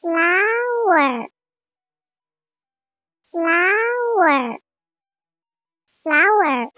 flower. Flower. Flower.